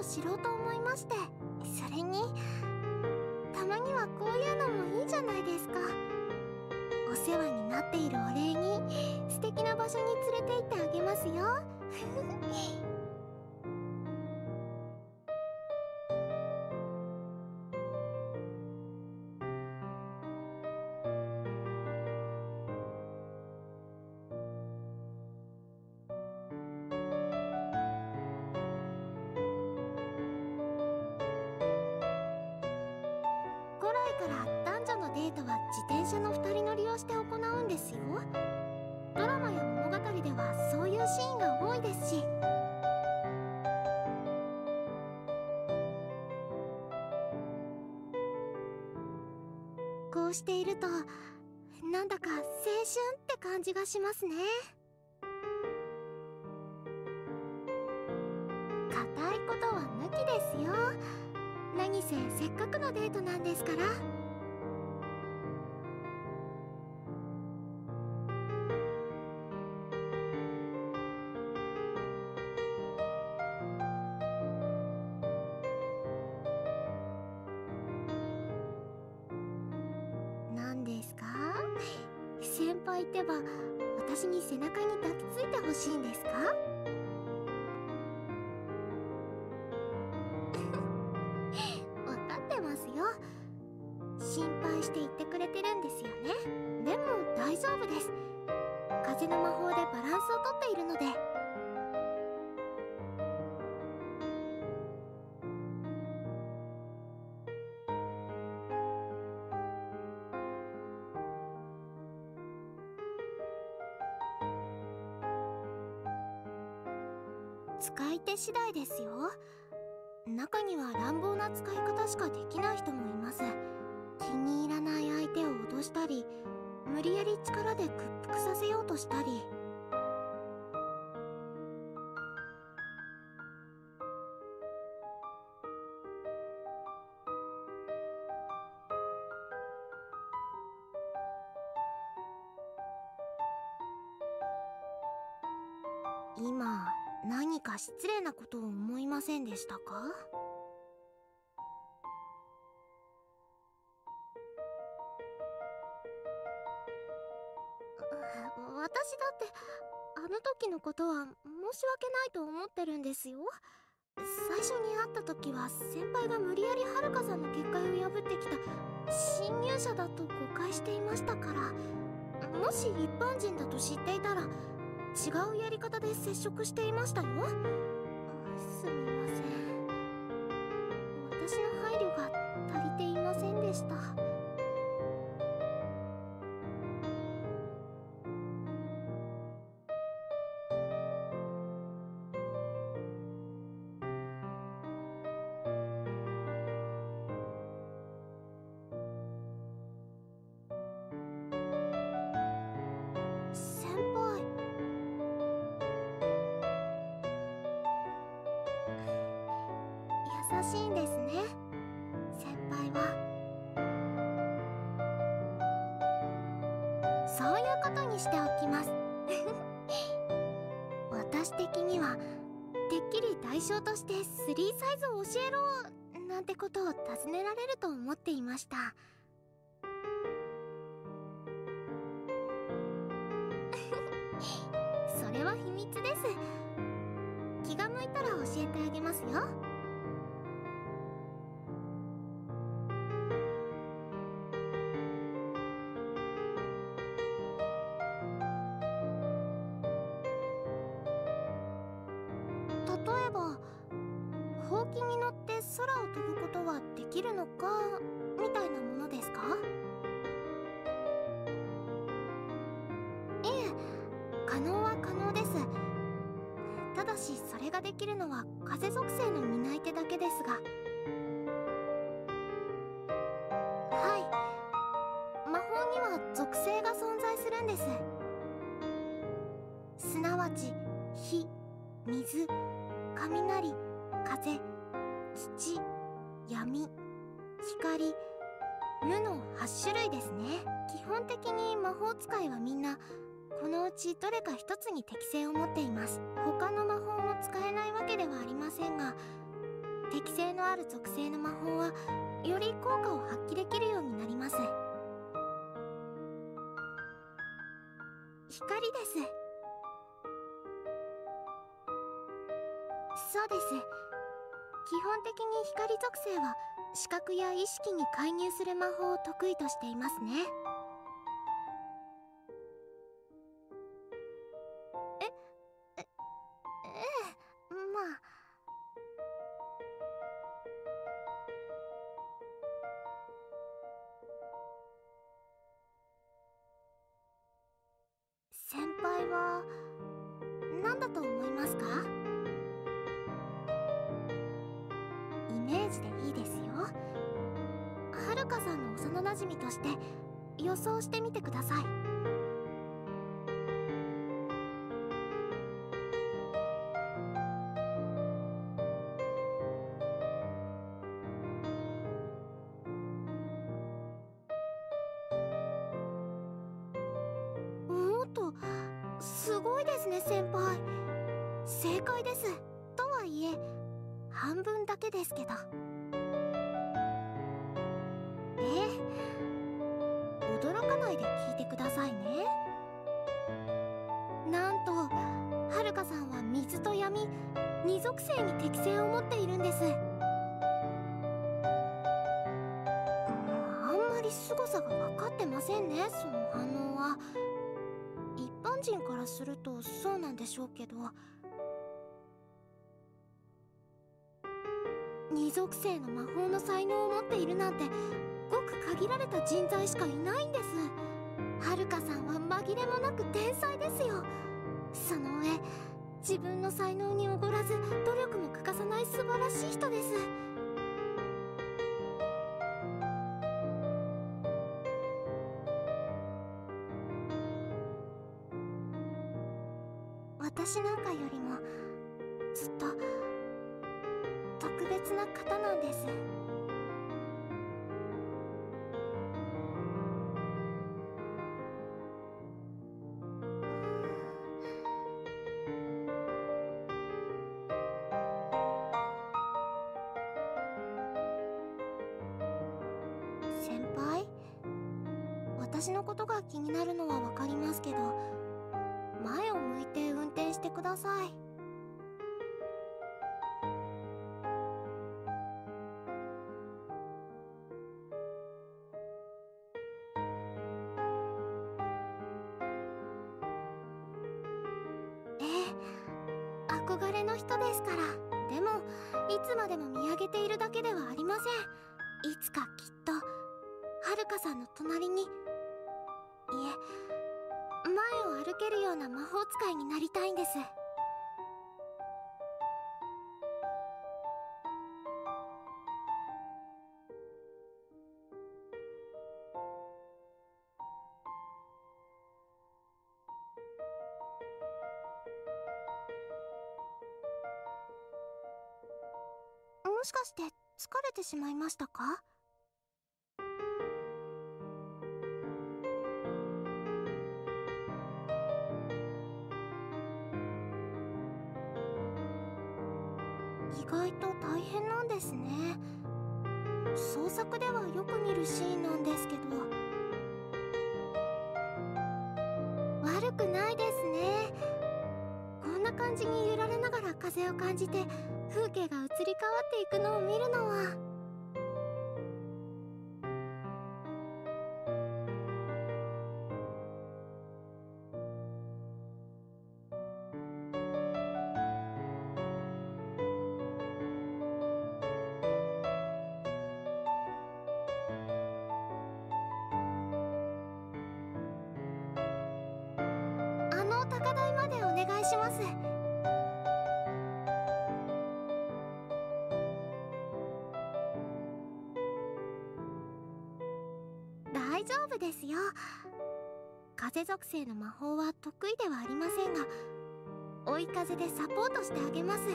とをもっと知ろうと思いましてそれにたまにはこういうのもいいじゃないですか。お世話になっているお礼に素敵な場所に連れて行ってあげますよ。ですよ。ドラマや物語ではそういうシーンが多いですし。こうしているとなんだか青春って感じがしますね。固いことは抜きですよ。何せせっかくのデートなんですから。して言ってくれてるんですよね。でも大丈夫です。風の魔法でバランスをとっているので。使い手次第ですよ。中には乱暴な使い方しかできない人もいます。気に入らない相手を脅したり無理やり力で屈服させようとしたり。今何か失礼なことを思いませんでしたか？私だってあの時のことは申し訳ないと思ってるんですよ。最初に会った時は先輩が無理やりはるかさんの結界を破ってきた侵入者だと誤解していましたからもし一般人だと知っていたら違うやり方で接触していましたよ。しいんですね。先輩は。そういうことにしておきます。私的にはてっきり代償としてスリーサイズを教えろなんてことを尋ねられると思っていました。それは秘密です。気が向いたら教えてあげますよ。空を飛ぶことはできるのかみたいなものですか？ええ可能は可能です。ただしそれができるのは風属性の担い手だけですが。どれか一つに適性を持っています。他の魔法を使えないわけではありませんが適性のある属性の魔法はより効果を発揮できるようになります。光です。そうです。基本的に光属性は視覚や意識に介入する魔法を得意としていますね。半分だけですけど。え驚かないで聞いてくださいね。なんとはるかさんは水と闇二属性に適性を持っているんです。あんまり凄さが分かってませんねその反応は。一般人からするとそうなんでしょうけど。属性の魔法の才能を持っているなんてごく限られた人材しかいないんです。はるかさんは紛れもなく天才ですよ。その上自分の才能におごらず努力も欠かさない素晴らしい人です。私なんかよりもずっと特別な方なんです。歩けるような魔法使いになりたいんです。もしかして疲れてしまいましたか？します。大丈夫ですよ。風属性の魔法は得意ではありませんが追い風でサポートしてあげます。フ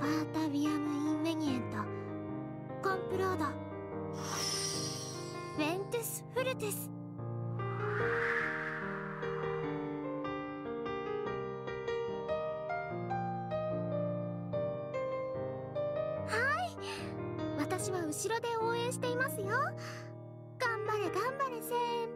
ァータビアム・インメニエントコンプロード。ベントゥス・フルトゥス私は後ろで応援していますよ。頑張れ頑張れ先輩っ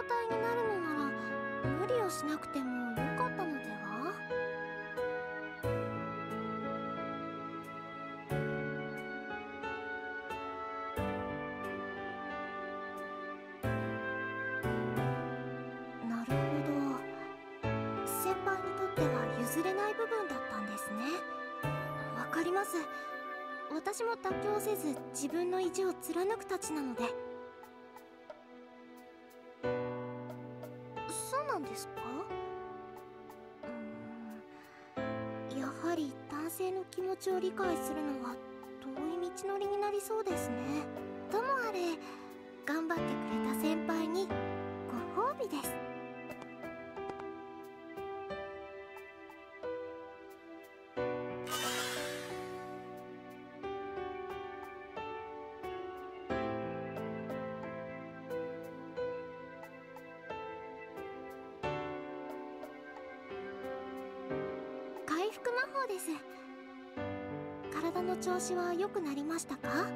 状態になるのなら無理をしなくてもよかったのでは？なるほど。先輩にとっては譲れない部分だったんですね。わかります。私も妥協せず自分の意地を貫くたちなので。を理解するのは遠い道のりになりそうですね。ともあれ頑張ってくれた先輩にご褒美です。回復魔法です。体の調子は良くなりましたか？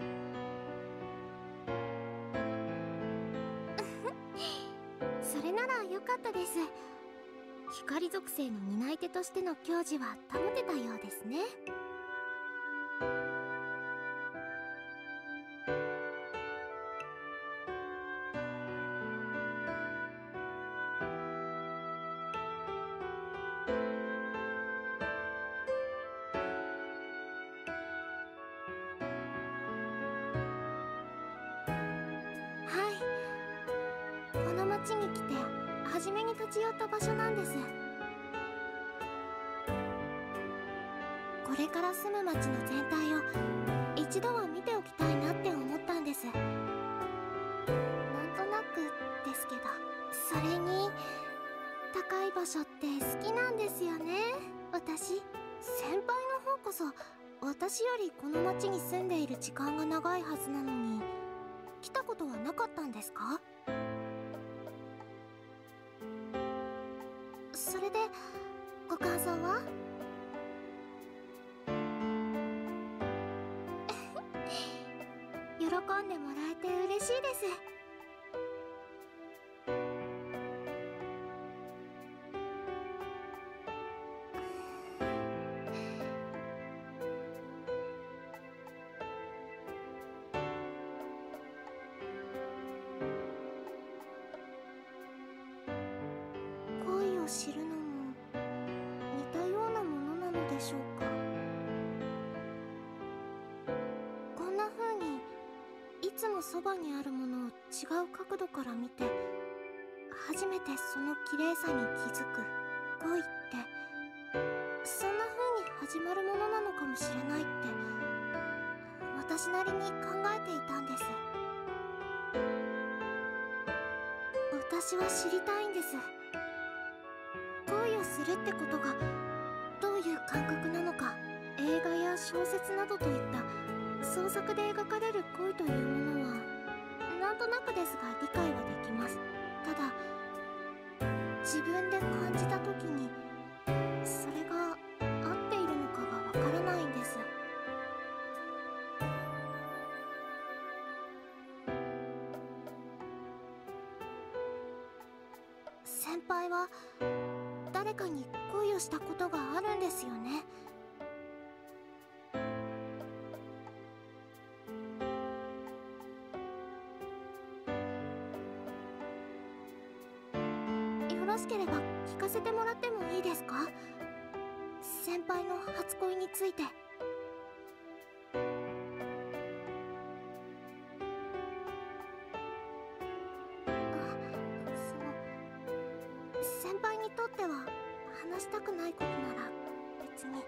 それなら良かったです。光属性の担い手としての矜持は保てたようですね。から住む町の全体を一度は見ておきたいなって思ったんです。なんとなくですけどそれに高い場所って好きなんですよね。私先輩の方こそ私よりこの町に住んでいる時間が長いはずなのに来たことはなかったんですか？それでご感想は？喜んでもらえて嬉しいです。恋を知るのも似たようなものなのでしょうか？つもそばにあるものを違う角度から見て初めてその綺麗さに気づく恋ってそんな風に始まるものなのかもしれないって私なりに考えていたんです私は知りたいんです恋をするってことがどういう感覚なのか映画や小説などといった創作で描かれる恋というものはなんとなくですが理解はできます。ただ自分で感じた時にそれが合っているのかがわからないんです。先輩は誰かに恋をしたことがあるんですよね。聞かせてもらってもいいですか？先輩の初恋について。あその先輩にとっては話したくないことなら別に。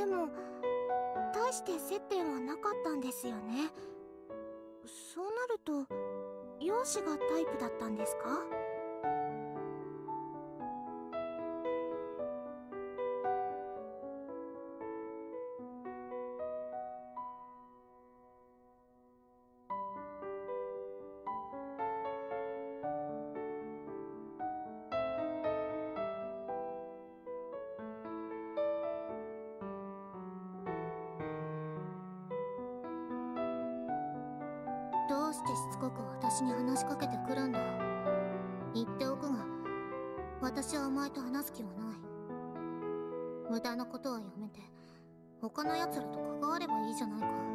でも大して接点はなかったんですよね。そうなると容姿がタイプだったんですか？はやめて。他の奴らと関わればいいじゃないか。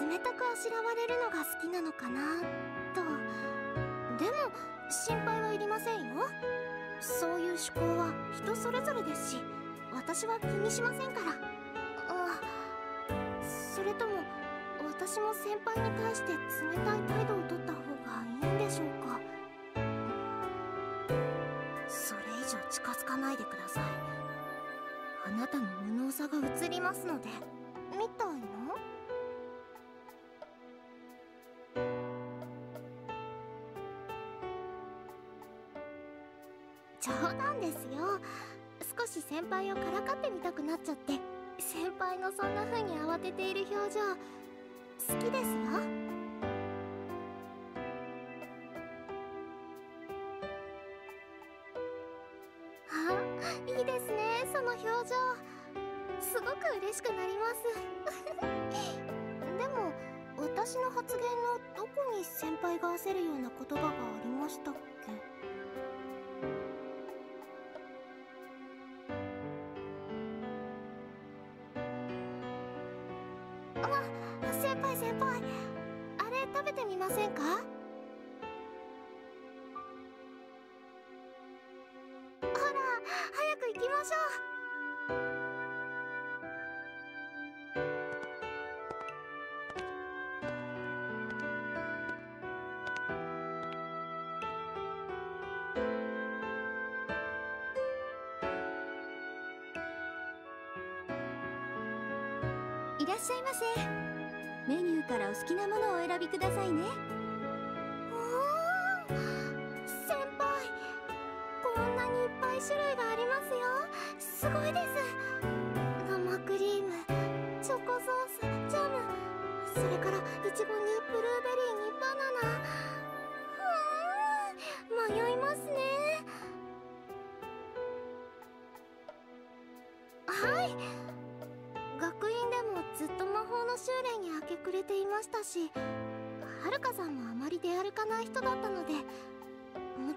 冷たくあしらわれるのが好きなのかな？とでも心配はいりませんよ。そういう趣向は人それぞれですし私は気にしませんから。あそれとも私も先輩に対して冷たい態度を取った方がいいんでしょうか？それ以上近づかないでください。あなたの無能さが映りますので。みたいな？冗談ですよ。少し先輩をからかってみたくなっちゃって。先輩のそんな風に慌てている表情。好きですよ。あいいですねその表情。すごく嬉しくなります。でも私の発言のどこに先輩が焦るような言葉がありましたっけ？食べてみませんか？ほら早く行きましょう。いらっしゃいませ。からお好きなものをお選びくださいね。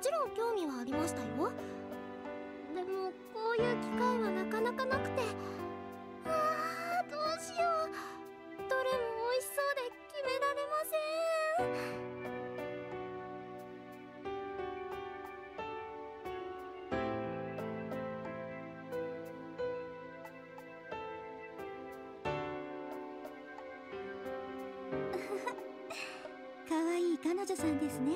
ちろん興味はありましたよ。でもこういう機会はなかなかなくて。あーどうしようどれも美味しそうで決められません。可愛い彼女さんですね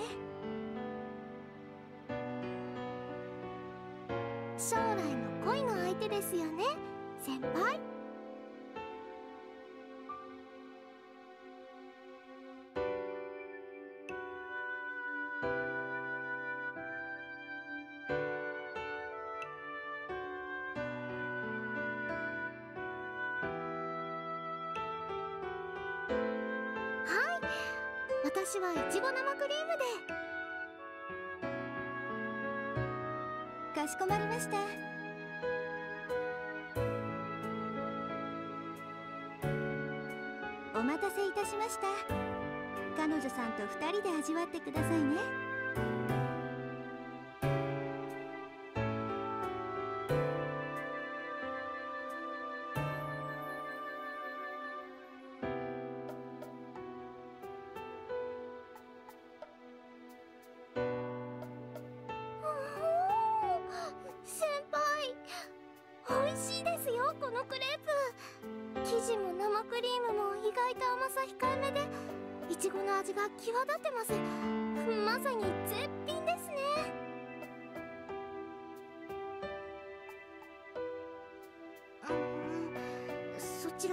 ですよね先輩。私はいちご生クリームで。かしこまりました。した。彼女さんと2人で味わってくださいね。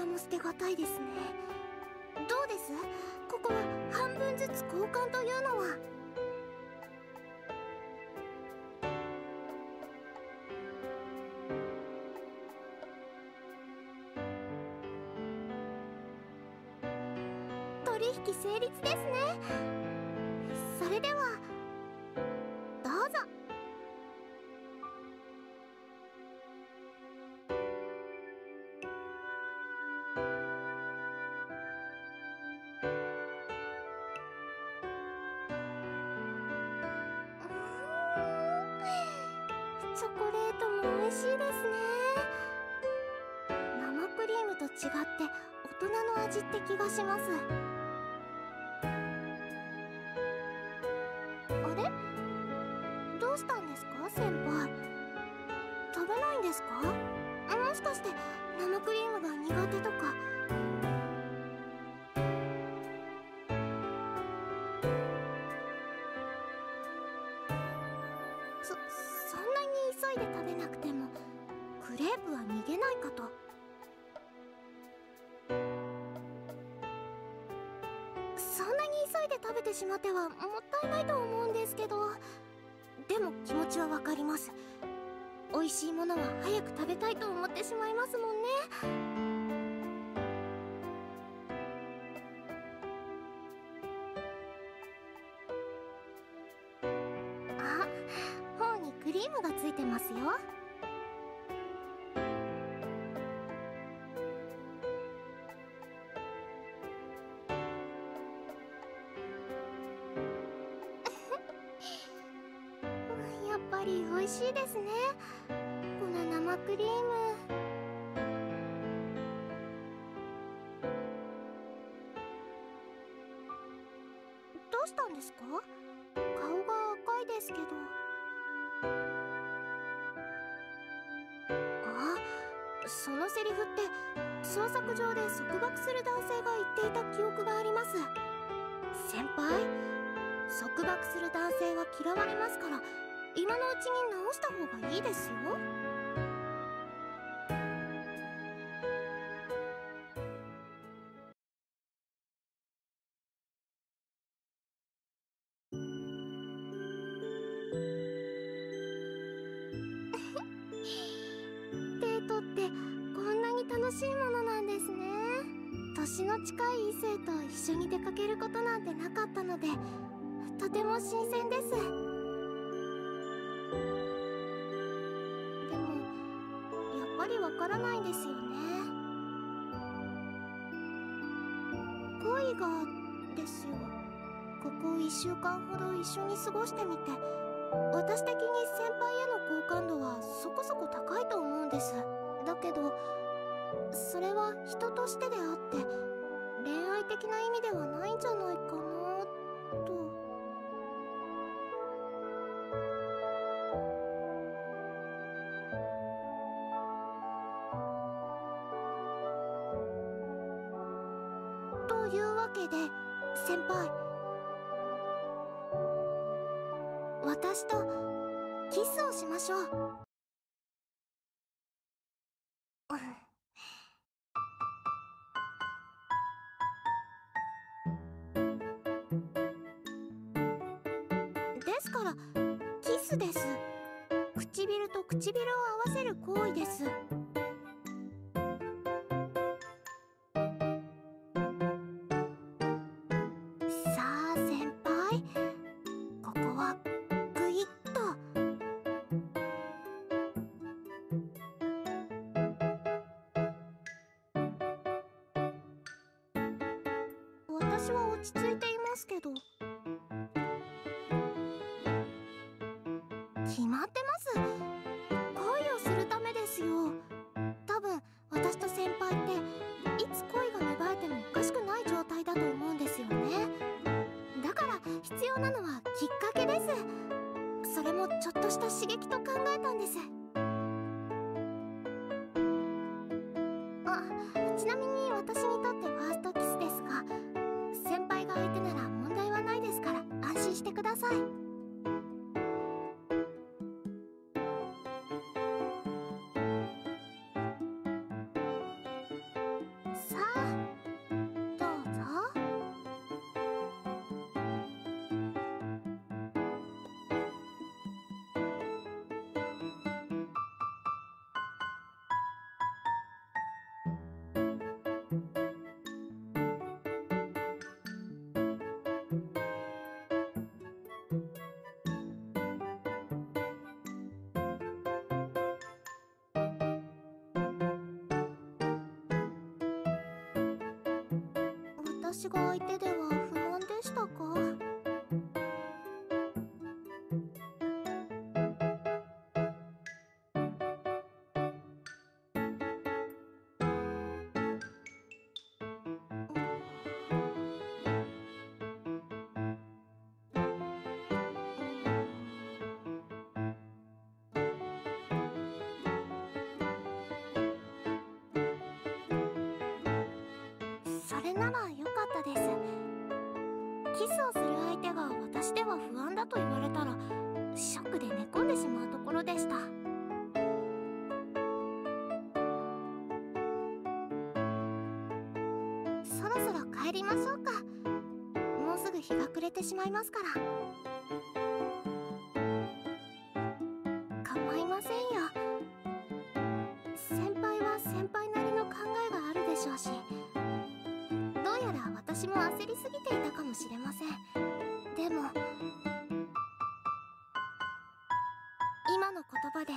らも捨てがたいですね。どうです？ここは半分ずつ交換というのは？取引成立ですね。それではないんですか？もしかして生クリームが苦手とか？そそんなに急いで食べなくてもクレープは逃げないかと。そんなに急いで食べてしまってはもったいないと思うんですけど。でも気持ちはわかります。美味しいものは早く食べたいと思ってしまいますもんね。ぱり美味しいですね。この生クリーム。どうしたんですか？顔が赤いですけど。あそのセリフって捜索上で束縛する男性が言っていた記憶があります。先輩束縛する男性は嫌われますから。今のうちに直した方がいいですよ。デートってこんなに楽しいものなんですね。年の近い異性と一緒に出かけることなんてなかったのでとても新鮮です。でもやっぱりわからないんですよね。恋がですよ。ここ1週間ほど一緒に過ごしてみて私的に先輩への好感度はそこそこ高いと思うんです。だけどそれは人としてであって恋愛的な意味ではないんじゃないかな。ですからキスです。唇と唇を合わせる行為です。ください。私が相手では不満でしたか？それならよったです。キスをする相手が私では不安だと言われたらショックで寝込んでしまうところでした。そろそろ帰りましょうか。もうすぐ日が暮れてしまいますから。かもしれません。でも今の言葉で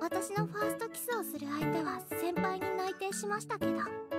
私のファーストキスをする相手は先輩に内定しましたけど。